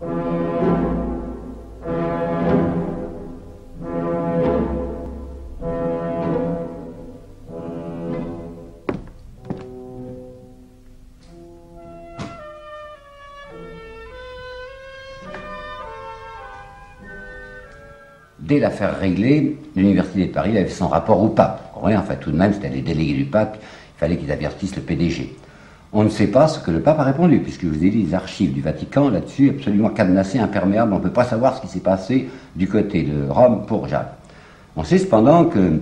Dès l'affaire réglée, l'Université de Paris avait son rapport au pape. Rien, enfin tout de même, c'était les délégués du pape, il fallait qu'ils avertissent le PDG. On ne sait pas ce que le pape a répondu, puisque je vous ai dit les archives du Vatican là-dessus, absolument cadenassées, imperméables, on ne peut pas savoir ce qui s'est passé du côté de Rome pour Jeanne. On sait cependant que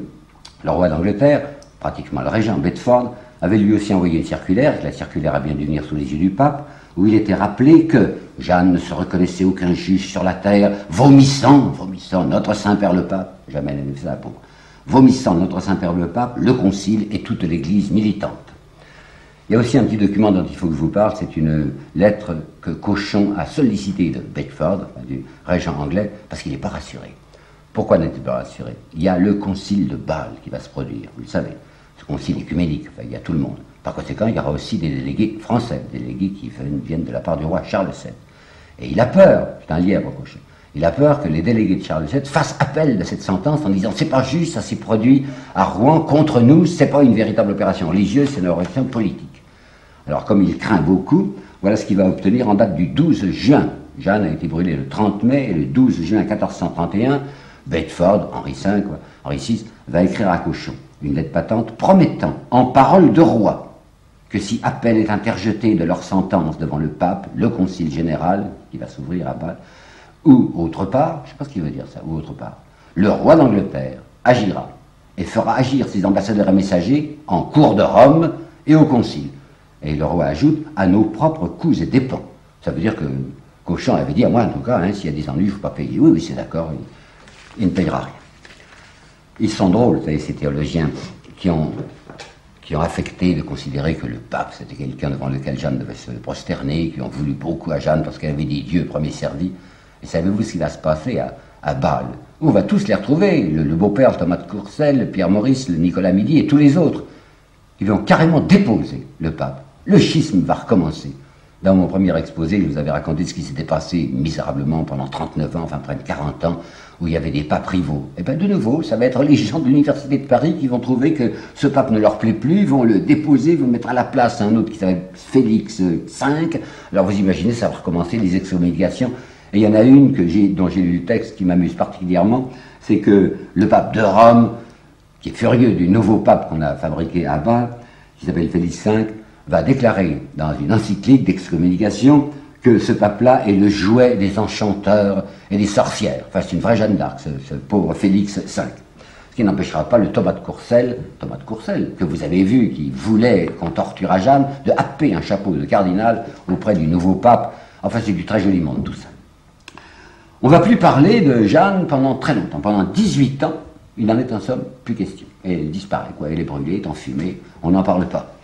le roi d'Angleterre, pratiquement le régent Bedford, avait lui aussi envoyé une circulaire, que la circulaire a bien dû venir sous les yeux du pape, où il était rappelé que Jeanne ne se reconnaissait aucun juge sur la terre, vomissant, vomissant notre Saint-Père le Pape, jamais elle fait ça pour vomissant notre Saint-Père le Pape, le Concile et toute l'Église militante. Il y a aussi un petit document dont il faut que je vous parle, c'est une lettre que Cochon a sollicité de Bedford, du régent anglais, parce qu'il n'est pas rassuré. Pourquoi n'est-il pas rassuré? Il y a le concile de Bâle qui va se produire, vous le savez. Ce concile écuménique, il y a tout le monde. Par conséquent, il y aura aussi des délégués français, des délégués qui viennent de la part du roi Charles VII. Et il a peur, c'est un lièvre Cochon, il a peur que les délégués de Charles VII fassent appel de cette sentence en disant c'est pas juste, ça s'est produit à Rouen contre nous, c'est pas une véritable opération religieuse, c'est une opération politique. Alors comme il craint beaucoup, voilà ce qu'il va obtenir en date du 12 juin. Jeanne a été brûlée le 30 mai et le 12 juin 1431, Bedford, Henri V, Henri VI, va écrire à Cochon une lettre patente promettant, en parole de roi, que si appel est interjeté de leur sentence devant le pape, le concile général, qui va s'ouvrir à Bâle, ou autre part, je ne sais pas ce qu'il veut dire ça, ou autre part, le roi d'Angleterre agira et fera agir ses ambassadeurs et messagers en cour de Rome et au concile. Et le roi ajoute à nos propres coûts et dépens. Ça veut dire que Cochon avait dit à moi, en tout cas, hein, s'il y a des ennuis, il ne faut pas payer. Oui, oui, c'est d'accord, il, ne payera rien. Ils sont drôles, vous savez, ces théologiens qui ont ont affecté de considérer que le pape, c'était quelqu'un devant lequel Jeanne devait se prosterner, qui ont voulu beaucoup à Jeanne parce qu'elle avait dit Dieu premier servi. Et savez-vous ce qui va se passer à, à Bâle? On va tous les retrouver, le, beau-père Thomas de Courcelles, Pierre Maurice, le Nicolas Midi et tous les autres. Ils vont carrément déposer le pape. Le schisme va recommencer. Dans mon premier exposé, je vous avais raconté ce qui s'était passé misérablement pendant 39 ans, enfin près de 40 ans, où il y avait des papes rivaux. Et eh bien de nouveau, ça va être les gens de l'université de Paris qui vont trouver que ce pape ne leur plaît plus, vont le déposer, vont mettre à la place un autre qui s'appelle Félix V. Alors vous imaginez, ça va recommencer les excommunications. Et il y en a une que dont j'ai lu le texte qui m'amuse particulièrement, c'est que le pape de Rome, qui est furieux du nouveau pape qu'on a fabriqué à Bâle, qui s'appelle Félix V, va déclarer dans une encyclique d'excommunication que ce pape-là est le jouet des enchanteurs et des sorcières. Enfin, c'est une vraie Jeanne d'Arc, ce, pauvre Félix V. Ce qui n'empêchera pas le Thomas de Courcelles, Thomas de Courcelles, que vous avez vu, qui voulait qu'on torture à Jeanne, de happer un chapeau de cardinal auprès du nouveau pape. Enfin, c'est du très joli monde, tout ça. On ne va plus parler de Jeanne pendant très longtemps. Pendant 18 ans, il n'en est en somme plus question. Elle disparaît, quoi. Elle est brûlée, est enfumée, on n'en parle pas.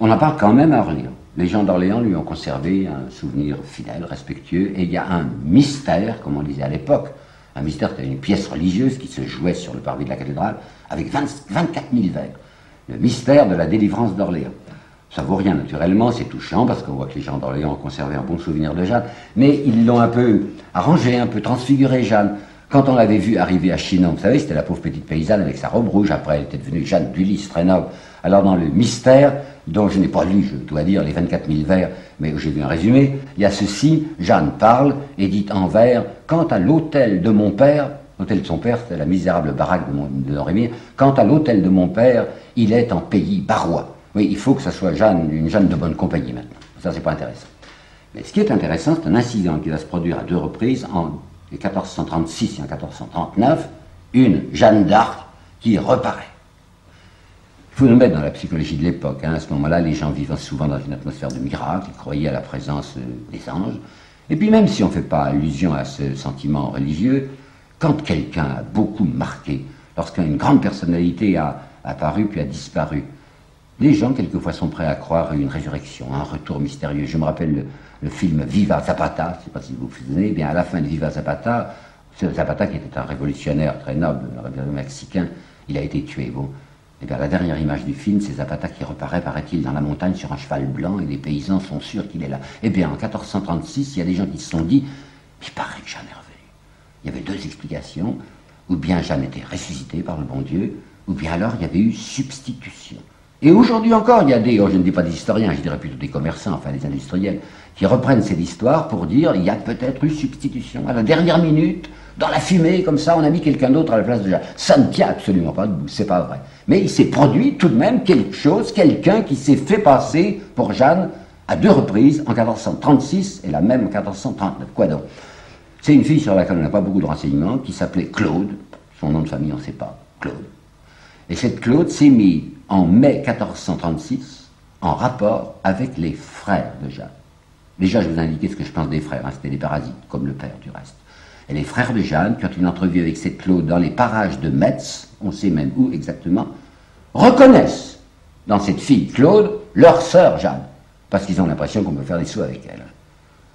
On en parle quand même à Orléans. Les gens d'Orléans lui ont conservé un souvenir fidèle, respectueux, et il y a un mystère, comme on disait à l'époque, un mystère, c'était une pièce religieuse qui se jouait sur le parvis de la cathédrale avec 24 000 vers. Le mystère de la délivrance d'Orléans. Ça vaut rien, naturellement, c'est touchant parce qu'on voit que les gens d'Orléans ont conservé un bon souvenir de Jeanne, mais ils l'ont un peu arrangé, un peu transfiguré, Jeanne. Quand on l'avait vue arriver à Chinon, vous savez, c'était la pauvre petite paysanne avec sa robe rouge, après elle était devenue Jeanne d'Ulysse, très noble. Alors dans le mystère, dont je n'ai pas lu, je dois dire, les 24 000 vers, mais j'ai vu un résumé, il y a ceci, Jeanne parle et dit en vers, quant à l'hôtel de mon père, l'hôtel de son père, c'est la misérable baraque de, de quant à l'hôtel de mon père, il est en pays barois. Oui, il faut que ça soit Jeanne, une Jeanne de bonne compagnie maintenant. Ça, c'est pas intéressant. Mais ce qui est intéressant, c'est un incident qui va se produire à deux reprises, en 1436 et en 1439, une Jeanne d'Arc qui reparaît. Il faut nous mettre dans la psychologie de l'époque. Hein. À ce moment-là, les gens vivent souvent dans une atmosphère de miracle, ils croyaient à la présence euh, des anges. Et puis même si on ne fait pas allusion à ce sentiment religieux, quand quelqu'un a beaucoup marqué, lorsqu'une grande personnalité a apparu puis a disparu, les gens quelquefois sont prêts à croire à une résurrection, un retour mystérieux. Je me rappelle le, film Viva Zapata, je ne sais pas si vous vous souvenez, bien à la fin de Viva Zapata, Zapata qui était un révolutionnaire très noble, un révolutionnaire mexicain, il a été tué. Et eh bien, la dernière image du film, c'est Zapata qui reparaît, paraît-il, dans la montagne sur un cheval blanc, et les paysans sont sûrs qu'il est là. Eh bien, en 1436, il y a des gens qui se sont dit, Il paraît que Jeanne est revenue. Il y avait deux explications. Ou bien Jeanne était ressuscitée par le bon Dieu, ou bien alors il y avait eu substitution. Et aujourd'hui encore, il y a des, oh, je ne dis pas des historiens, je dirais plutôt des commerçants, enfin des industriels, qui reprennent cette histoire pour dire il y a peut-être eu substitution. À la dernière minute, dans la fumée, comme ça, on a mis quelqu'un d'autre à la place de Jeanne. Ça ne tient absolument pas debout, c'est pas vrai. Mais il s'est produit tout de même quelque chose, quelqu'un qui s'est fait passer pour Jeanne à deux reprises, en 1436 et la même en 1439. Quoi donc? C'est une fille sur laquelle on n'a pas beaucoup de renseignements, qui s'appelait Claude. Son nom de famille, on ne sait pas. Claude. Et cette Claude s'est mise en mai 1436 en rapport avec les frères de Jeanne. Déjà, je vous ai indiqué ce que je pense des frères, hein, c'était des parasites, comme le père du reste. Et les frères de Jeanne, qui ont une entrevue avec cette Claude dans les parages de Metz, on sait même où exactement, reconnaissent dans cette fille Claude leur sœur Jeanne parce qu'ils ont l'impression qu'on peut faire des sous avec elle.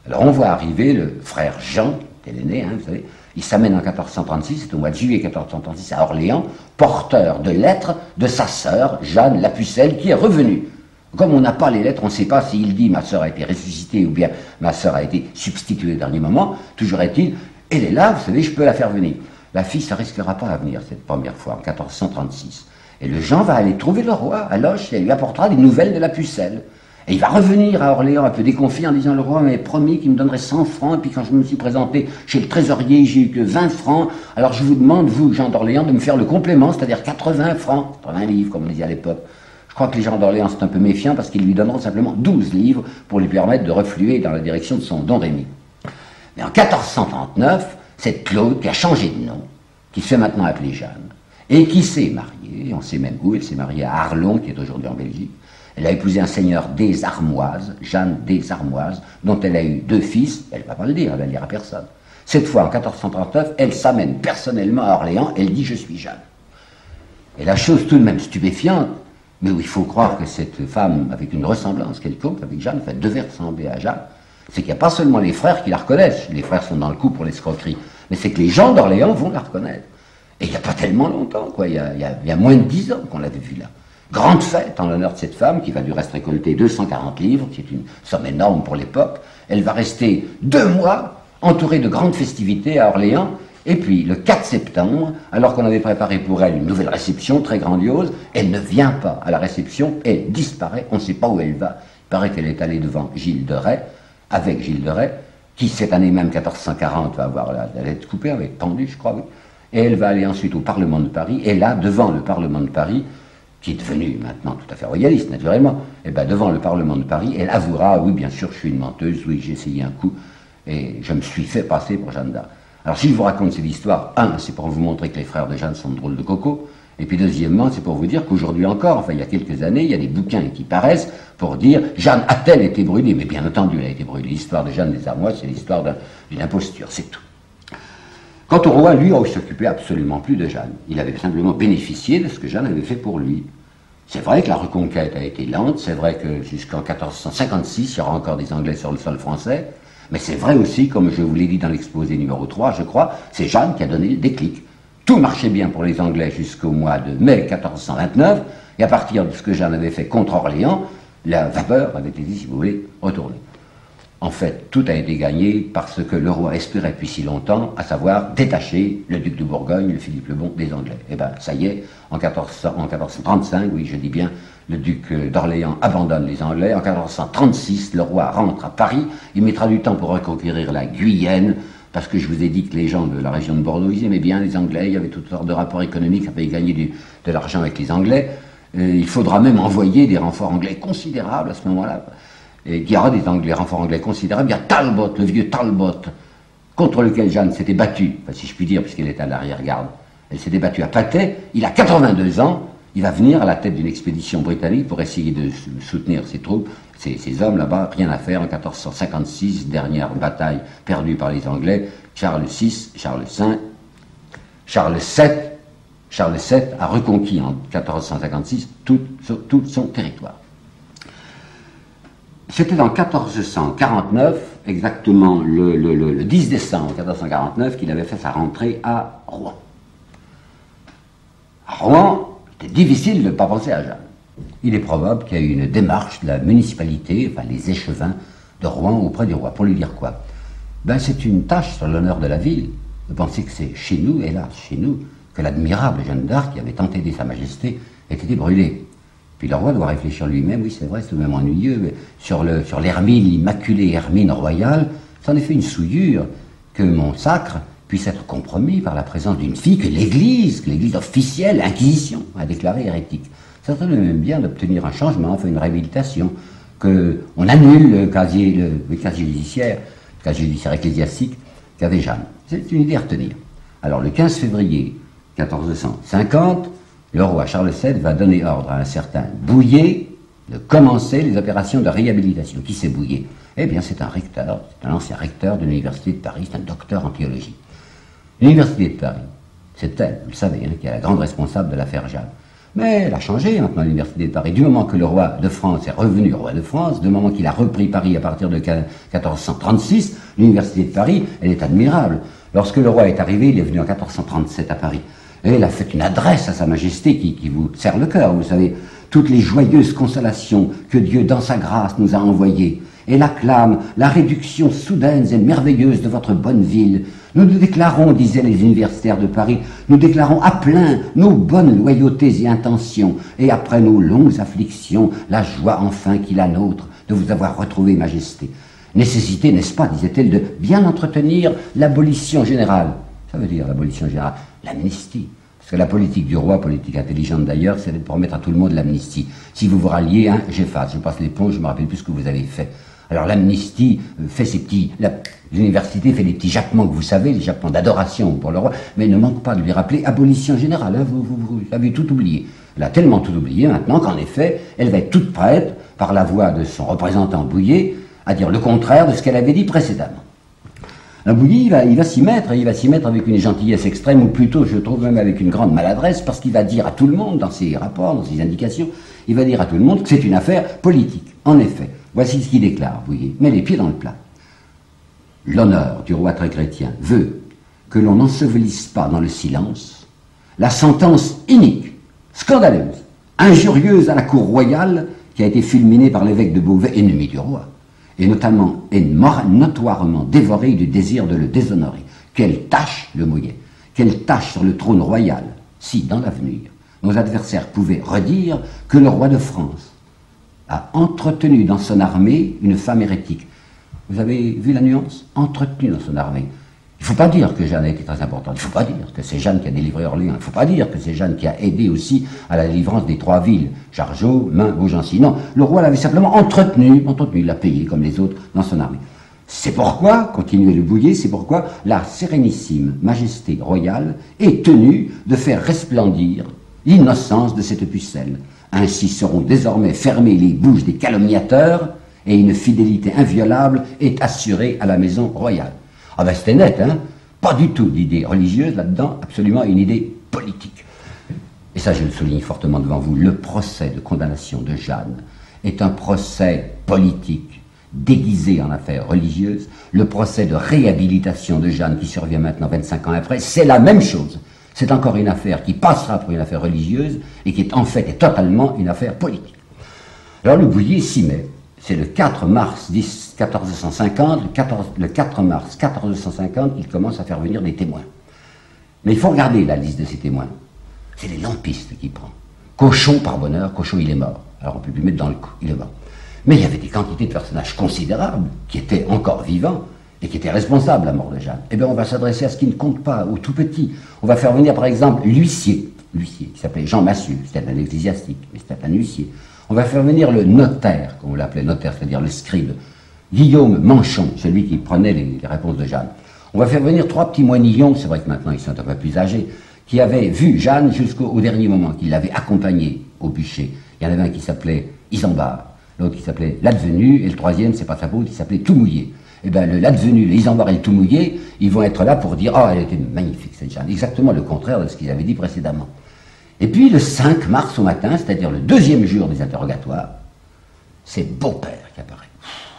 Alors on voit arriver le frère Jean, qui est l'aîné, hein, vous savez, il s'amène en 1436, c'est au mois de juillet 1436 à Orléans, porteur de lettres de sa sœur, Jeanne la Pucelle, qui est revenue. Comme on n'a pas les lettres, on ne sait pas s'il dit ma sœur a été ressuscitée ou bien ma sœur a été substituée au dernier moment, toujours est-il, elle est là, vous savez, je peux la faire venir. La fille, ça risquera pas à venir cette première fois, en 1436. Et le Jean va aller trouver le roi à Loche et lui apportera des nouvelles de la Pucelle. Et il va revenir à Orléans un peu déconfit en disant le roi m'avait promis qu'il me donnerait 100 francs, et puis quand je me suis présenté chez le trésorier, j'ai eu que 20 francs, alors je vous demande, vous, Jean d'Orléans, de me faire le complément, c'est-à-dire 80 francs, 80 livres, comme on disait à l'époque. Je crois que les gens d'Orléans sont un peu méfiants parce qu'ils lui donneront simplement 12 livres pour lui permettre de refluer dans la direction de son don Rémy. Mais en 1439, cette Claude, qui a changé de nom, qui se fait maintenant appeler Jeanne, et qui s'est mariée, on sait même où, elle s'est mariée à Arlon, qui est aujourd'hui en Belgique, elle a épousé un seigneur des Armoises, Jeanne des Armoises, dont elle a eu deux fils. Elle ne va pas le dire, elle va le dire à personne. Cette fois, en 1439, elle s'amène personnellement à Orléans, elle dit Je suis Jeanne. Et la chose tout de même stupéfiante, mais où il faut croire que cette femme, avec une ressemblance quelconque avec Jeanne, devait ressembler à Jeanne, c'est qu'il n'y a pas seulement les frères qui la reconnaissent, les frères sont dans le coup pour l'escroquerie, mais c'est que les gens d'Orléans vont la reconnaître. Et il n'y a pas tellement longtemps, quoi, il y a, moins de dix ans qu'on l'avait vue là. Grande fête en l'honneur de cette femme qui va du reste récolter 240 livres, qui est une somme énorme pour l'époque. Elle va rester deux mois entourée de grandes festivités à Orléans. Et puis, le 4 septembre, alors qu'on avait préparé pour elle une nouvelle réception très grandiose, elle ne vient pas à la réception, elle disparaît, on ne sait pas où elle va. Il paraît qu'elle est allée devant Gilles de Rais, avec Gilles de Rais, qui cette année même 1440 va avoir la, la lettre coupée, avec pendu, je crois, oui. Et elle va aller ensuite au Parlement de Paris, et là, devant le Parlement de Paris, qui est devenue maintenant tout à fait royaliste, naturellement, et eh bien devant le Parlement de Paris, elle avouera, oui, bien sûr, je suis une menteuse, oui, j'ai essayé un coup, et je me suis fait passer pour Jeanne d'Arc. Alors si je vous raconte cette histoire, un, c'est pour vous montrer que les frères de Jeanne sont drôles de coco, et puis deuxièmement, c'est pour vous dire qu'aujourd'hui encore, enfin il y a quelques années, il y a des bouquins qui paraissent pour dire Jeanne a-t-elle été brûlée? Mais bien entendu, elle a été brûlée. L'histoire de Jeanne des Armois, c'est l'histoire d'une imposture, c'est tout. Quant au roi, lui, oh, il s'occupait absolument plus de Jeanne. Il avait simplement bénéficié de ce que Jeanne avait fait pour lui. C'est vrai que la reconquête a été lente, c'est vrai que jusqu'en 1456, il y aura encore des Anglais sur le sol français, mais c'est vrai aussi, comme je vous l'ai dit dans l'exposé numéro 3, je crois, c'est Jeanne qui a donné le déclic. Tout marchait bien pour les Anglais jusqu'au mois de mai 1429, et à partir de ce que Jeanne avait fait contre Orléans, la vapeur avait été, si vous voulez, retournée. En fait, tout a été gagné parce que le roi espérait depuis si longtemps, à savoir détacher le duc de Bourgogne, le Philippe le Bon, des Anglais. Et eh bien, ça y est, en, 1435, oui, je dis bien, le duc d'Orléans abandonne les Anglais. En 1436, le roi rentre à Paris. Il mettra du temps pour reconquérir la Guyenne, parce que je vous ai dit que les gens de la région de Bordeaux, ils aimaient bien les Anglais, il y avait toutes sortes de rapports économiques, ça avait gagné de l'argent avec les Anglais. Euh, il faudra même envoyer des renforts anglais considérables à ce moment-là et il y aura des anglais, renforts anglais considérables. Il y a Talbot, le vieux Talbot, contre lequel Jeanne s'était battue, si je puis dire, puisqu'elle était à l'arrière-garde. Elle s'était battue à Patay. Il a 82 ans. Il va venir à la tête d'une expédition britannique pour essayer de soutenir ses troupes, ses, hommes là-bas. Rien à faire. En 1456, dernière bataille perdue par les Anglais. Charles VI, Charles V, Charles VII, Charles VII a reconquis en 1456 tout son territoire. C'était en 1449, exactement le, 10 décembre 1449, qu'il avait fait sa rentrée à Rouen. À Rouen, c'était difficile de ne pas penser à Jeanne. Il est probable qu'il y a eu une démarche de la municipalité, enfin les échevins de Rouen auprès du roi, pour lui dire quoi? Ben, c'est une tâche sur l'honneur de la ville de penser que c'est chez nous, hélas, chez nous, que l'admirable Jeanne d'Arc qui avait tant aidé Sa Majesté ait été brûlée. Puis le roi doit réfléchir lui-même, oui c'est vrai, c'est tout de même ennuyeux, mais sur l'hermine, l'immaculée hermine royale, c'en est fait une souillure que mon sacre puisse être compromis par la présence d'une fille que l'Église, que l'Église officielle, l'Inquisition, a déclarée hérétique. Serait même bien d'obtenir un changement, enfin une réhabilitation, qu'on annule le casier, le, casier judiciaire, le casier judiciaire ecclésiastique qu'avait Jeanne. C'est une idée à retenir. Alors le 15 février 1450, le roi Charles VII va donner ordre à un certain Bouillet de commencer les opérations de réhabilitation. Qui c'est Bouillet? Eh bien, c'est un recteur, c'est un ancien recteur de l'Université de Paris, c'est un docteur en théologie. L'Université de Paris, c'est elle, vous le savez, hein, qui est la grande responsable de l'affaire Jeanne. Mais elle a changé maintenant l'Université de Paris. Du moment que le roi de France est revenu roi de France, du moment qu'il a repris Paris à partir de 1436, l'Université de Paris, elle est admirable. Lorsque le roi est arrivé, il est venu en 1437 à Paris. Et elle a fait une adresse à Sa Majesté qui, qui vous serre le cœur, vous savez, toutes les joyeuses consolations que Dieu, dans sa grâce, nous a envoyées. Elle acclame la réduction soudaine et merveilleuse de votre bonne ville. Nous nous déclarons, disaient les universitaires de Paris, nous déclarons à plein nos bonnes loyautés et intentions, et après nos longues afflictions, la joie enfin qui la nôtre de vous avoir retrouvé, Majesté. Nécessité, n'est-ce pas, disait-elle, de bien entretenir l'abolition générale. Ça veut dire l'abolition générale, l'amnistie. La politique du roi, politique intelligente d'ailleurs, c'est de promettre à tout le monde l'amnistie. Si vous vous ralliez, hein, j'efface, je passe l'éponge, je me rappelle plus ce que vous avez fait. Alors l'amnistie euh, fait ses petits, l'université fait des petits jappements que vous savez, les jappements d'adoration pour le roi, mais ne manque pas de lui rappeler abolition générale. Hein, vous, vous, vous, avez tout oublié. Elle a tellement tout oublié maintenant qu'en effet, elle va être toute prête, par la voix de son représentant Bouillet, à dire le contraire de ce qu'elle avait dit précédemment. Un il va, s'y mettre, il va s'y mettre avec une gentillesse extrême, ou plutôt, je trouve même avec une grande maladresse, parce qu'il va dire à tout le monde, dans ses rapports, dans ses indications, il va dire à tout le monde que c'est une affaire politique. En effet, voici ce qu'il déclare, voyez, met les pieds dans le plat. L'honneur du roi très chrétien veut que l'on n'ensevelisse pas dans le silence la sentence inique, scandaleuse, injurieuse à la cour royale qui a été fulminée par l'évêque de Beauvais, ennemi du roi et notamment notoirement dévoré du désir de le déshonorer. Quelle tâche le mouillait Quelle tâche sur le trône royal si, dans l'avenir, nos adversaires pouvaient redire que le roi de France a entretenu dans son armée une femme hérétique. Vous avez vu la nuance? Entretenu dans son armée. Il ne faut pas dire que Jeanne a été très importante. Il ne faut pas dire que c'est Jeanne qui a délivré Orléans. Il ne faut pas dire que c'est Jeanne qui a aidé aussi à la délivrance des trois villes, Jargeau, Main, Beaugency. Non, le roi l'avait simplement entretenu, entretenu, il l'a payé comme les autres dans son armée. C'est pourquoi, continuait le bouillet, c'est pourquoi la sérénissime majesté royale est tenue de faire resplendir l'innocence de cette pucelle. Ainsi seront désormais fermées les bouches des calomniateurs et une fidélité inviolable est assurée à la maison royale. Ah ben c'était net, hein Pas du tout d'idée religieuse là-dedans, absolument une idée politique. Et ça, je le souligne fortement devant vous, le procès de condamnation de Jeanne est un procès politique déguisé en affaire religieuse. Le procès de réhabilitation de Jeanne qui survient maintenant 25 ans après, c'est la même chose. C'est encore une affaire qui passera pour une affaire religieuse et qui est en fait et totalement une affaire politique. Alors le bouillier s'y met. C'est le 4 mars 1450, le 4, mars 1450, il commence à faire venir des témoins. Mais il faut regarder la liste de ces témoins. C'est les lampistes qu'il prend. Cochon, par bonheur, Cochon, il est mort. Alors on peut lui mettre dans le coup, il est mort. Mais il y avait des quantités de personnages considérables qui étaient encore vivants et qui étaient responsables de la mort de Jeanne. Eh bien, on va s'adresser à ce qui ne compte pas, aux tout petits. On va faire venir, par exemple, l'huissier, l'huissier, qui s'appelait Jean Massieu, c'était un ecclésiastique, mais c'était un huissier. On va faire venir le notaire, comme on l'appelait notaire, c'est-à-dire le scribe, Guillaume Manchon, celui qui prenait les, réponses de Jeanne. On va faire venir trois petits moinillons, c'est vrai que maintenant ils sont un peu plus âgés, qui avaient vu Jeanne jusqu'au dernier moment, qui l'avaient accompagnée au bûcher. Il y en avait un qui s'appelait Isambard, l'autre qui s'appelait l'advenu, et le troisième, c'est pas sa faute, il s'appelait Tout Mouillé. Eh bien, l'advenu, le Isambard et le Tout Mouillé, ils vont être là pour dire, oh, elle était magnifique cette Jeanne. Exactement le contraire de ce qu'ils avaient dit précédemment. Et puis le 5 mars au matin, c'est-à-dire le deuxième jour des interrogatoires, c'est Beau-Père qui apparaît.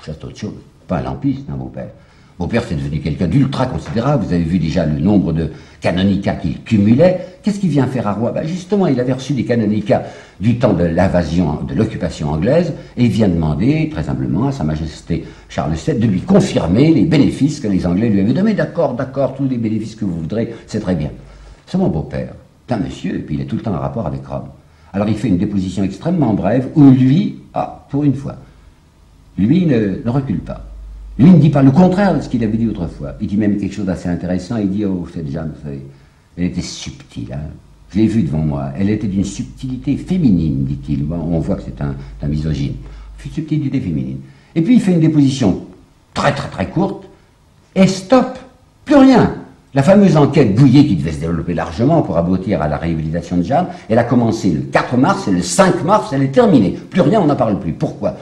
C'est autre chose, pas un lampiste, un Beau-Père. Beau-père, c'est devenu quelqu'un d'ultra considérable. Vous avez vu déjà le nombre de canonicats qu'il cumulait. Qu'est-ce qu'il vient faire à Roi ben Justement, il avait reçu des canonicats du temps de l'invasion, de l'occupation anglaise, et il vient demander, très humblement, à Sa Majesté Charles VII de lui confirmer les bénéfices que les Anglais lui avaient donnés. D'accord, d'accord, tous les bénéfices que vous voudrez, c'est très bien. C'est mon beau-père. Un monsieur, et puis il est tout le temps en rapport avec Rome. Alors il fait une déposition extrêmement brève, où lui, ah, pour une fois, lui ne recule pas. Lui ne dit pas le contraire de ce qu'il avait dit autrefois. Il dit même quelque chose d'assez intéressant. Il dit Oh, cette Jeanne, elle était subtile. Hein. Je l'ai vue devant moi. Elle était d'une subtilité féminine, dit-il. on voit que c'est un misogyne. Subtilité féminine. Et puis il fait une déposition très très très courte. Et stop Plus rien la fameuse enquête Bouillet, qui devait se développer largement pour aboutir à la réhabilitation de Jeanne, elle a commencé le 4 mars et le 5 mars, elle est terminée. Plus rien, on n'en parle plus. Pourquoi?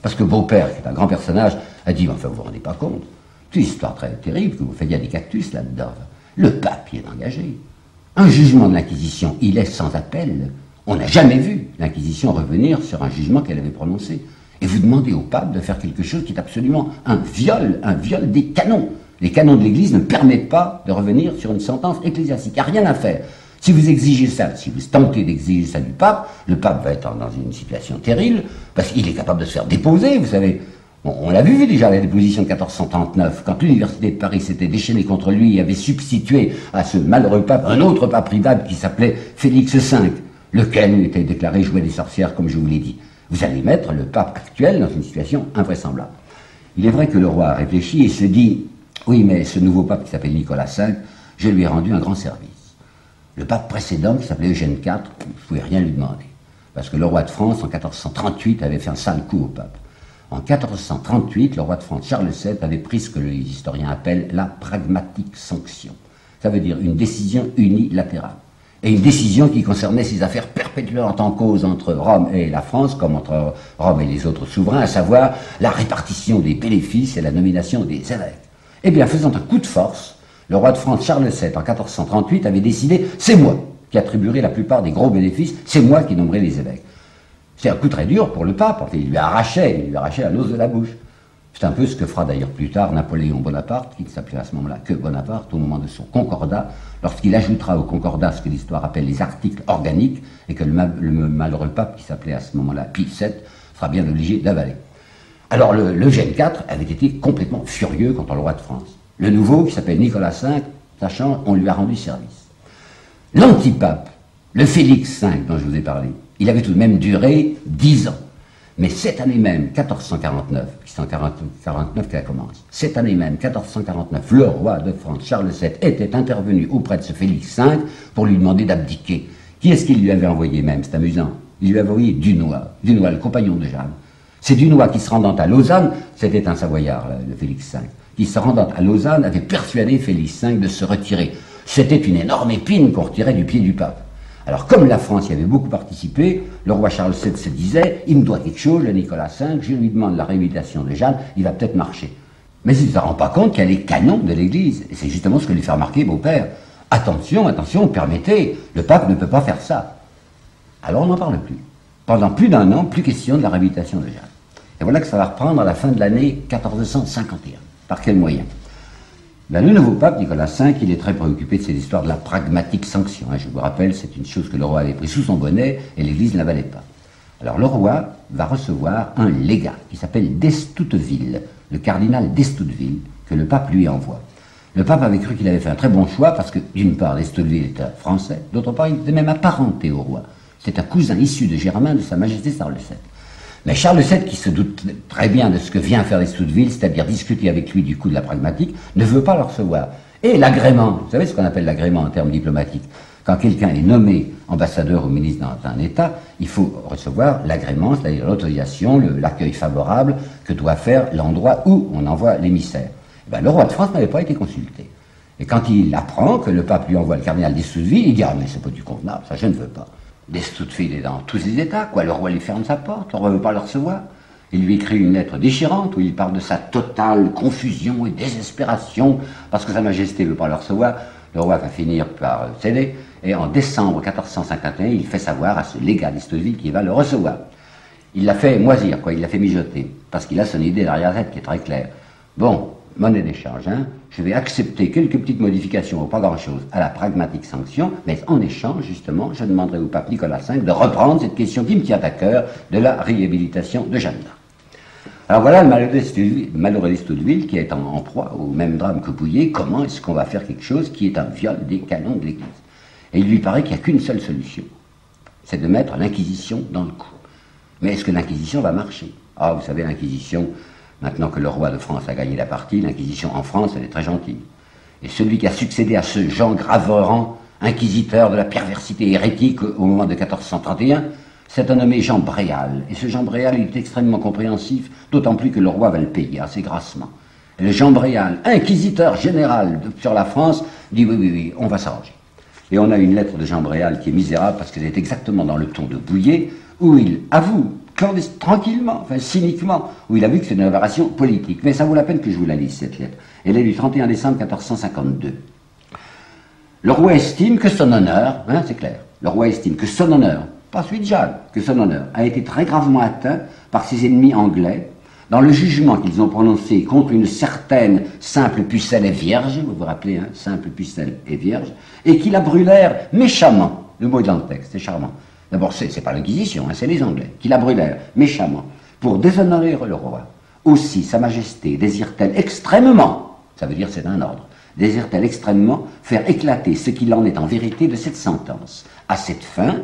Parce que Beau-Père, qui est un grand personnage, a dit, enfin, vous vous rendez pas compte. C'est une histoire très terrible que vous faites, il y a des cactus là-dedans. Le pape y est engagé. Un jugement de l'Inquisition, il est sans appel. On n'a jamais vu l'Inquisition revenir sur un jugement qu'elle avait prononcé. Et vous demandez au pape de faire quelque chose qui est absolument un viol, un viol des canons. Les canons de l'Église ne permettent pas de revenir sur une sentence ecclésiastique. Il n'y a rien à faire. Si vous exigez ça, si vous tentez d'exiger ça du pape, le pape va être dans une situation terrible, parce qu'il est capable de se faire déposer, vous savez on l'a vu déjà la déposition de 1439, quand l'université de Paris s'était déchaînée contre lui et avait substitué à ce malheureux pape un autre pape privable qui s'appelait Félix V, lequel était déclaré jouer des sorcières, comme je vous l'ai dit. Vous allez mettre le pape actuel dans une situation invraisemblable. Il est vrai que le roi a réfléchi et se dit Oui, mais ce nouveau pape qui s'appelle Nicolas V, je lui ai rendu un grand service. Le pape précédent, qui s'appelait Eugène IV, vous ne pouvez rien lui demander. Parce que le roi de France, en 1438, avait fait un sale coup au pape. En 1438, le roi de France Charles VII avait pris ce que les historiens appellent la pragmatique sanction. Ça veut dire une décision unilatérale. Et une décision qui concernait ces affaires perpétuellement en cause entre Rome et la France, comme entre Rome et les autres souverains, à savoir la répartition des bénéfices et la nomination des évêques. Eh bien, faisant un coup de force, le roi de France Charles VII, en 1438, avait décidé, c'est moi qui attribuerai la plupart des gros bénéfices, c'est moi qui nommerai les évêques. C'est un coup très dur pour le pape, il lui arrachait, il lui arrachait la nose de la bouche. C'est un peu ce que fera d'ailleurs plus tard Napoléon Bonaparte, qui ne s'appelait à ce moment-là que Bonaparte, au moment de son concordat, lorsqu'il ajoutera au concordat ce que l'histoire appelle les articles organiques, et que le, malheureux pape, qui s'appelait à ce moment-là Pie VII, sera bien obligé d'avaler. Alors le, le IV avait été complètement furieux contre le roi de France. Le nouveau, qui s'appelle Nicolas V, sachant, on lui a rendu service. L'antipape, le Félix V dont je vous ai parlé, il avait tout de même duré dix ans. Mais cette année même, 1449, c'est en 1449 qu'elle commence, cette année même, 1449, le roi de France, Charles VII, était intervenu auprès de ce Félix V pour lui demander d'abdiquer. Qui est-ce qu'il lui avait envoyé même? C'est amusant. Il lui avait envoyé Dunois, Dunois, le compagnon de Jeanne. C'est Dunois qui se rendant à Lausanne, c'était un Savoyard, le Félix V, qui se rendant à Lausanne avait persuadé Félix V de se retirer. C'était une énorme épine qu'on retirait du pied du pape. Alors, comme la France y avait beaucoup participé, le roi Charles VII se disait il me doit quelque chose, le Nicolas V, je lui demande la réhabilitation de Jeanne, il va peut-être marcher. Mais il ne se rend pas compte qu'il y a les canons de l'Église. Et c'est justement ce que lui fait remarquer beau-père. Attention, attention, permettez, le pape ne peut pas faire ça. Alors on n'en parle plus. Pendant plus d'un an, plus question de la réhabilitation de Jeanne. Et voilà que ça va reprendre à la fin de l'année 1451. Par quel moyen? Ben, le nouveau pape, Nicolas V, il est très préoccupé de cette histoire de la pragmatique sanction. Hein. Je vous rappelle, c'est une chose que le roi avait pris sous son bonnet et l'Église ne valait pas. Alors le roi va recevoir un légat qui s'appelle d'Estouteville, le cardinal d'Estouteville, que le pape lui envoie. Le pape avait cru qu'il avait fait un très bon choix parce que, d'une part, d'Estouteville était français, d'autre part, il était même apparenté au roi. C'est un cousin issu de Germain de Sa Majesté Charles VII. Mais Charles VII, qui se doute très bien de ce que vient faire les Stouteville, c'est-à-dire discuter avec lui du coup de la pragmatique, ne veut pas le recevoir. Et l'agrément, vous savez ce qu'on appelle l'agrément en termes diplomatiques Quand quelqu'un est nommé ambassadeur ou ministre dans un État, il faut recevoir l'agrément, c'est-à-dire l'autorisation, l'accueil favorable que doit faire l'endroit où on envoie l'émissaire. Eh ben, le roi de France n'avait pas été consulté. Et quand il apprend que le pape lui envoie le cardinal des Stouteville, il dit Ah, mais c'est pas du convenable, ça je ne veux pas. Destouteville est dans tous les états, quoi. Le roi lui ferme sa porte, le roi ne veut pas le recevoir. Il lui écrit une lettre déchirante où il parle de sa totale confusion et désespération parce que Sa Majesté ne veut pas le recevoir. Le roi va finir par céder et en décembre 1451, il fait savoir à ce légat d'Estouteville qu'il va le recevoir. Il l'a fait moisir, quoi, il l'a fait mijoter parce qu'il a son idée derrière la tête qui est très claire. Bon, monnaie hein, je vais accepter quelques petites modifications, ou pas grand-chose, à la pragmatique sanction, mais en échange, justement, je demanderai au pape Nicolas V de reprendre cette question qui me tient à cœur de la réhabilitation de Jeanne d'Arc. Alors voilà le malheureux d'Estouteville qui est en, proie au même drame que Bouillet. Comment est-ce qu'on va faire quelque chose qui est un viol des canons de l'Église? Et il lui paraît qu'il n'y a qu'une seule solution, c'est de mettre l'Inquisition dans le coup. Mais est-ce que l'Inquisition va marcher? Ah, vous savez, l'Inquisition, maintenant que le roi de France a gagné la partie, l'Inquisition en France, elle est très gentille. Et celui qui a succédé à ce Jean Graveran, inquisiteur de la perversité hérétique au moment de 1431, c'est un nommé Jean Bréal. Et ce Jean Bréal, il est extrêmement compréhensif, d'autant plus que le roi va le payer assez grassement. Et le Jean Bréal, inquisiteur général sur la France, dit oui, oui, oui, on va s'arranger. Et on a une lettre de Jean Bréal qui est misérable parce qu'elle est exactement dans le ton de Bouillet, où il avoue tranquillement, enfin cyniquement, où il a vu que c'est une aberration politique. Mais ça vaut la peine que je vous la lise, cette lettre. Elle est du 31 décembre 1452. Le roi estime que son honneur, hein, c'est clair, le roi estime que son honneur, pas celui de que son honneur, a été très gravement atteint par ses ennemis anglais dans le jugement qu'ils ont prononcé contre une certaine simple pucelle et vierge, vous vous rappelez, hein, simple pucelle et vierge, et qui la brûlèrent méchamment. Le mot est dans le texte, c'est charmant. D'abord, c'est, n'est pas l'Inquisition, hein, c'est les Anglais, qui la brûlèrent méchamment, pour déshonorer le roi. Aussi, Sa Majesté désire-t-elle extrêmement, ça veut dire c'est un ordre, désire-t-elle extrêmement faire éclater ce qu'il en est en vérité de cette sentence. À cette fin,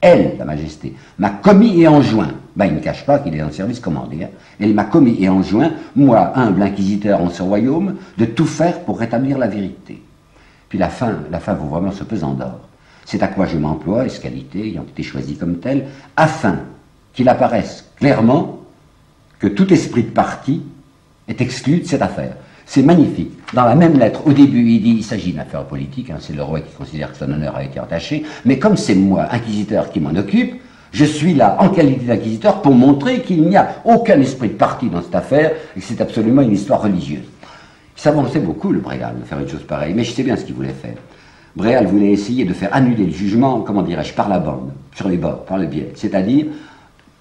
elle, la Majesté, m'a commis et enjoint, ben, il ne cache pas qu'il est en service commandé, hein. elle m'a commis et enjoint, moi, humble inquisiteur en ce royaume, de tout faire pour rétablir la vérité. Puis la fin, la fin vaut vraiment ce pesant d'or. C'est à quoi je m'emploie, et ce qualité ayant été choisi comme tel, afin qu'il apparaisse clairement que tout esprit de parti est exclu de cette affaire. C'est magnifique. Dans la même lettre, au début, il dit il s'agit d'une affaire politique, hein, c'est le roi qui considère que son honneur a été entaché, mais comme c'est moi, inquisiteur, qui m'en occupe, je suis là en qualité d'inquisiteur pour montrer qu'il n'y a aucun esprit de parti dans cette affaire et que c'est absolument une histoire religieuse. Il s'avançait beaucoup, le Bréal, de faire une chose pareille, mais je sais bien ce qu'il voulait faire. Bréal voulait essayer de faire annuler le jugement, comment dirais-je, par la bande, sur les bords, par le biais. C'est-à-dire,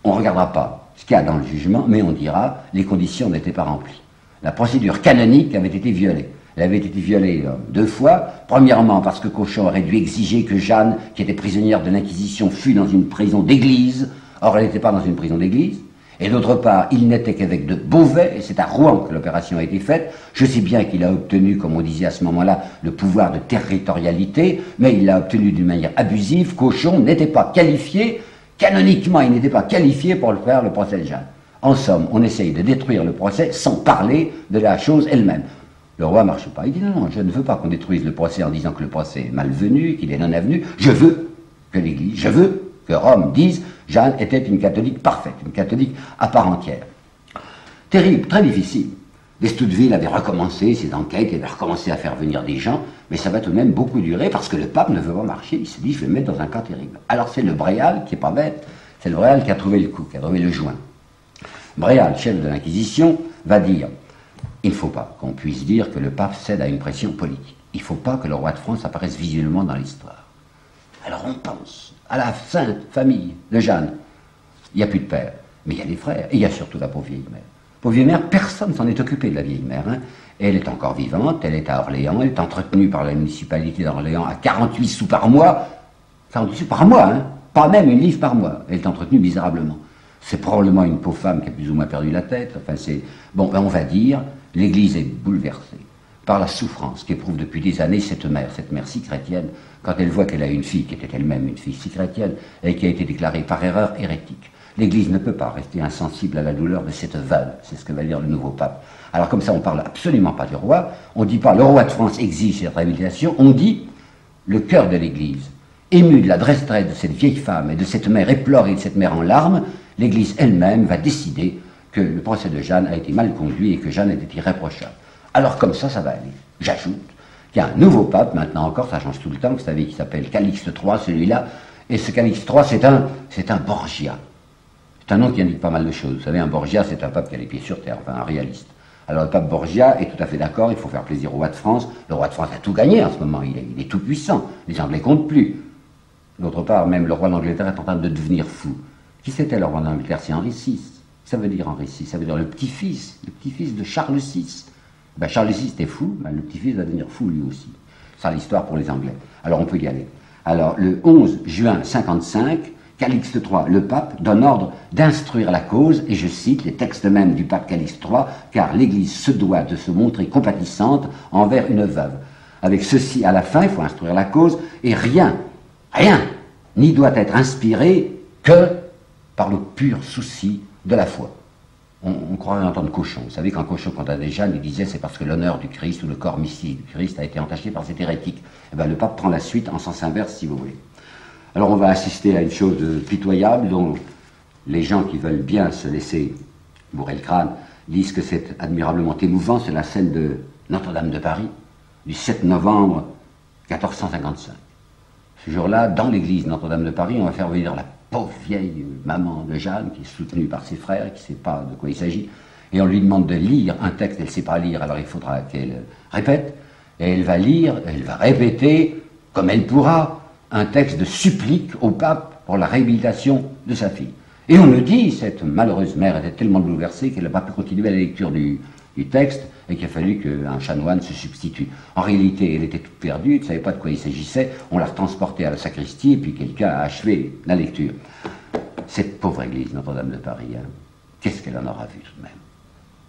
on ne regardera pas ce qu'il y a dans le jugement, mais on dira les conditions n'étaient pas remplies. La procédure canonique avait été violée. Elle avait été violée euh, deux fois. Premièrement, parce que Cochon aurait dû exiger que Jeanne, qui était prisonnière de l'Inquisition, fût dans une prison d'église. Or, elle n'était pas dans une prison d'église. Et d'autre part, il n'était qu'avec de Beauvais, et c'est à Rouen que l'opération a été faite. Je sais bien qu'il a obtenu, comme on disait à ce moment-là, le pouvoir de territorialité, mais il l'a obtenu d'une manière abusive. Cochon n'était pas qualifié, canoniquement, il n'était pas qualifié pour le faire le procès de Jeanne. En somme, on essaye de détruire le procès sans parler de la chose elle-même. Le roi ne marche pas. Il dit non, non, je ne veux pas qu'on détruise le procès en disant que le procès est malvenu, qu'il est non avenu. Je veux que l'Église, je veux que Rome dise Jeanne était une catholique parfaite, une catholique à part entière. Terrible, très difficile. L'Estouteville avait recommencé ses enquêtes, il avait recommencé à faire venir des gens, mais ça va tout de même beaucoup durer parce que le pape ne veut pas marcher. Il se dit, je vais me mettre dans un cas terrible. Alors c'est le Bréal qui est pas bête, c'est le Bréal qui a trouvé le coup, qui a trouvé le joint. Bréal, chef de l'Inquisition, va dire, il ne faut pas qu'on puisse dire que le pape cède à une pression politique. Il ne faut pas que le roi de France apparaisse visuellement dans l'histoire. Alors on pense à la sainte famille de Jeanne. Il n'y a plus de père, mais il y a des frères, et il y a surtout la pauvre vieille mère. Pauvre vieille mère, personne s'en est occupé de la vieille mère. Hein. Elle est encore vivante, elle est à Orléans, elle est entretenue par la municipalité d'Orléans à 48 sous par mois. 48 sous par mois, hein pas même une livre par mois. Elle est entretenue misérablement. C'est probablement une pauvre femme qui a plus ou moins perdu la tête. Enfin, c'est. Bon, ben, on va dire, l'Église est bouleversée par la souffrance qu'éprouve depuis des années cette mère, cette mère si chrétienne, quand elle voit qu'elle a une fille qui était elle-même une fille si chrétienne et qui a été déclarée par erreur hérétique. L'Église ne peut pas rester insensible à la douleur de cette veuve, c'est ce que va dire le nouveau pape. Alors comme ça, on parle absolument pas du roi, on ne dit pas le roi de France exige cette réhabilitation, on dit le cœur de l'Église, ému de la détresse de cette vieille femme et de cette mère éplorée de cette mère en larmes, l'Église elle-même va décider que le procès de Jeanne a été mal conduit et que Jeanne était irréprochable. Alors comme ça, ça va aller. J'ajoute qu'il y a un nouveau pape, maintenant encore, ça change tout le temps, vous savez, qui s'appelle Calixte III, celui-là. Et ce Calixte III, c'est un, c'est un Borgia. C'est un nom qui indique pas mal de choses. Vous savez, un Borgia, c'est un pape qui a les pieds sur terre, enfin un réaliste. Alors le pape Borgia est tout à fait d'accord, il faut faire plaisir au roi de France. Le roi de France a tout gagné en ce moment, il est, il est tout puissant. Les Anglais comptent plus. D'autre part, même le roi d'Angleterre est en train de devenir fou. Qui c'était le roi d'Angleterre? C'est Henri VI. Ça veut dire Henri VI, ça veut dire le petit-fils, le petit-fils de Charles VI Ben, Charles VI était fou, ben, le petit-fils va devenir fou lui aussi. Ça, l'histoire pour les Anglais. Alors on peut y aller. Alors le 11 juin 55, Calixte III, le pape, donne ordre d'instruire la cause, et je cite les textes mêmes du pape Calixte III, car l'Église se doit de se montrer compatissante envers une veuve. Avec ceci à la fin, il faut instruire la cause, et rien, rien, n'y doit être inspiré que par le pur souci de la foi. On, on croirait entendre cochon. Vous savez cochon, quand on des jeunes, il disait c'est parce que l'honneur du Christ ou le corps mystique du Christ a été entaché par cet hérétique. Eh bien, le pape prend la suite en sens inverse, si vous voulez. Alors on va assister à une chose pitoyable dont les gens qui veulent bien se laisser bourrer le crâne disent que c'est admirablement émouvant, c'est la scène de Notre-Dame de Paris du 7 novembre 1455. Ce jour-là, dans l'église Notre-Dame de Paris, on va faire venir la pauvre vieille maman de Jeanne, qui est soutenue par ses frères, qui ne sait pas de quoi il s'agit, et on lui demande de lire un texte, elle ne sait pas lire, alors il faudra qu'elle répète, et elle va lire, elle va répéter, comme elle pourra, un texte de supplique au pape pour la réhabilitation de sa fille. Et on nous dit, cette malheureuse mère était tellement bouleversée qu'elle n'a pas pu continuer la lecture du, texte et qu'il a fallu qu'un chanoine se substitue. En réalité, elle était toute perdue, ne savait pas de quoi il s'agissait, on l'a retransportée à la sacristie et puis quelqu'un a achevé la lecture. Cette pauvre église Notre-Dame de Paris, hein, qu'est-ce qu'elle en aura vu tout de même?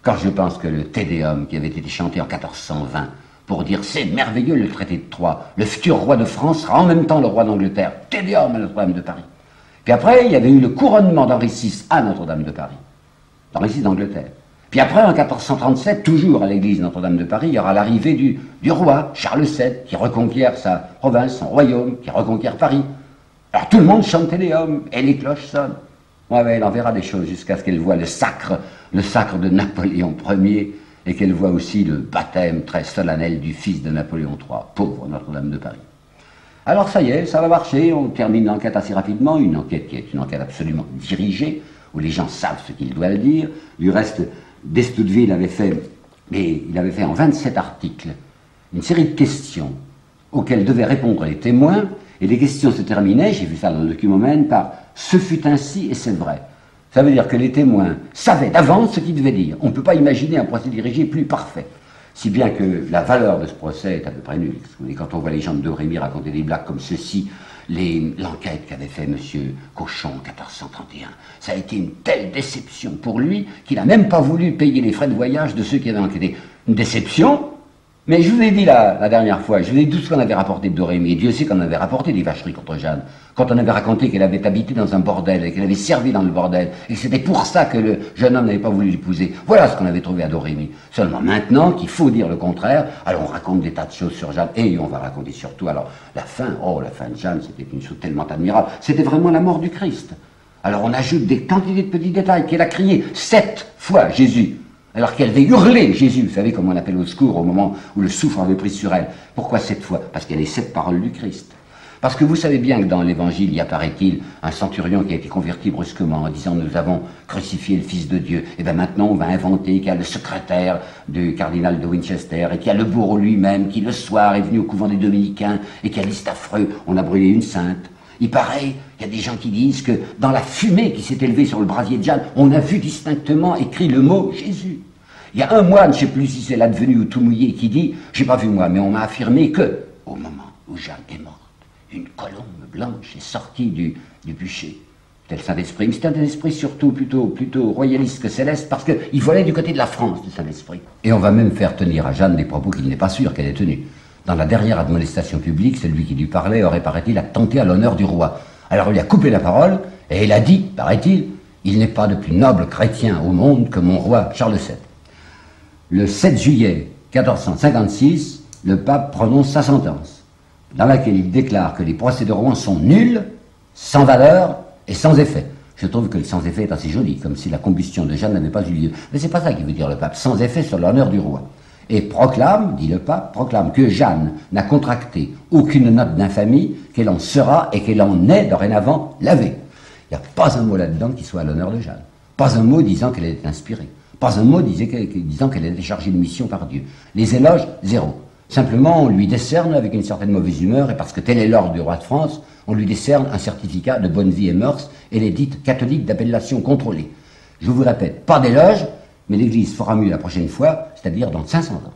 Quand je pense que le Tédéum qui avait été chanté en 1420 pour dire c'est merveilleux le traité de Troyes. Le futur roi de France sera en même temps le roi d'Angleterre. Tédéum à Notre-Dame de Paris. Puis après, il y avait eu le couronnement d'Henri VI à Notre-Dame de Paris. D'Henri VI d'Angleterre. Puis après, en 1437, toujours à l'église Notre-Dame de Paris, il y aura l'arrivée du, roi, Charles VII, qui reconquiert sa province, son royaume, qui reconquiert Paris. Alors tout le monde chante Tédéum, et les cloches sonnent. Ouais, elle en verra des choses jusqu'à ce qu'elle voit le sacre, le sacre de Napoléon Ier et qu'elle voit aussi le baptême très solennel du fils de Napoléon III, pauvre Notre-Dame de Paris. Alors ça y est, ça va marcher, on termine l'enquête assez rapidement, une enquête qui est une enquête absolument dirigée, où les gens savent ce qu'ils doivent dire. Du reste, Destouteville avait fait, mais il avait fait en 27 articles, une série de questions auxquelles devaient répondre les témoins, et les questions se terminaient, j'ai vu ça dans le document même, par « ce fut ainsi et c'est vrai ». Ça veut dire que les témoins savaient d'avance ce qu'ils devaient dire. On ne peut pas imaginer un procès dirigé plus parfait. Si bien que la valeur de ce procès est à peu près nulle. Quand on voit les gens de Rémy raconter des blagues comme ceci, l'enquête qu'avait fait M. Cochon en 1431, ça a été une telle déception pour lui qu'il n'a même pas voulu payer les frais de voyage de ceux qui avaient enquêté. Une déception mais je vous ai dit la, dernière fois, je vous ai dit tout ce qu'on avait rapporté de Dorémy, Dieu sait qu'on avait rapporté des vacheries contre Jeanne. Quand on avait raconté qu'elle avait habité dans un bordel, et qu'elle avait servi dans le bordel, et c'était pour ça que le jeune homme n'avait pas voulu l'épouser. Voilà ce qu'on avait trouvé à Dorémy. Seulement maintenant qu'il faut dire le contraire, alors on raconte des tas de choses sur Jeanne, et on va raconter surtout, alors, la fin, oh, la fin de Jeanne, c'était une chose tellement admirable. C'était vraiment la mort du Christ. Alors on ajoute des quantités de petits détails qu'elle a crié sept fois Jésus alors qu'elle avait hurlé Jésus, vous savez comment on appelle au secours au moment où le souffle avait pris sur elle. Pourquoi cette fois? Parce qu'elle est cette parole du Christ. Parce que vous savez bien que dans l'évangile, y apparaît-il un centurion qui a été converti brusquement en disant nous avons crucifié le Fils de Dieu. Et bien maintenant on va inventer qu'il y a le secrétaire du cardinal de Winchester et qu'il y a le bourreau lui-même qui le soir est venu au couvent des dominicains et qui a dit c'est affreux, on a brûlé une sainte. Il paraît, il y a des gens qui disent que dans la fumée qui s'est élevée sur le brasier de Jeanne, on a vu distinctement écrit le mot Jésus. Il y a un moine, je ne sais plus si c'est l'advenu ou tout mouillé, qui dit, j'ai pas vu moi, mais on m'a affirmé que, au moment où Jeanne est morte, une colombe blanche est sortie du, du bûcher. Tel Saint-Esprit. Mais c'est un esprit surtout plutôt, plutôt royaliste que céleste, parce qu'il volait du côté de la France, de Saint-Esprit. Et on va même faire tenir à Jeanne des propos qu'il n'est pas sûr qu'elle ait tenus. Dans la dernière admonestation publique, celui qui lui parlait aurait, paraît-il, attenté à l'honneur du roi. Alors il a coupé la parole, et il a dit, paraît-il, il n'est pas de plus noble chrétien au monde que mon roi Charles VII. Le 7 juillet 1456, le pape prononce sa sentence, dans laquelle il déclare que les procès de Rouen sont nuls, sans valeur et sans effet. Je trouve que le sans effet est assez joli, comme si la combustion de Jeanne n'avait pas eu lieu. Mais c'est pas ça qui veut dire le pape, sans effet sur l'honneur du roi. Et proclame, dit le pape, proclame que Jeanne n'a contracté aucune note d'infamie, qu'elle en sera et qu'elle en est dorénavant lavée. Il n'y a pas un mot là-dedans qui soit à l'honneur de Jeanne. Pas un mot disant qu'elle est inspirée. Pas un mot disant qu'elle était chargée de mission par Dieu. Les éloges, zéro. Simplement, on lui décerne avec une certaine mauvaise humeur, et parce que tel est l'ordre du roi de France, on lui décerne un certificat de bonne vie et mœurs, et les dites catholiques d'appellation contrôlée. Je vous répète, pas d'éloge, mais l'Église fera mieux la prochaine fois, c'est-à-dire dans 500 ans.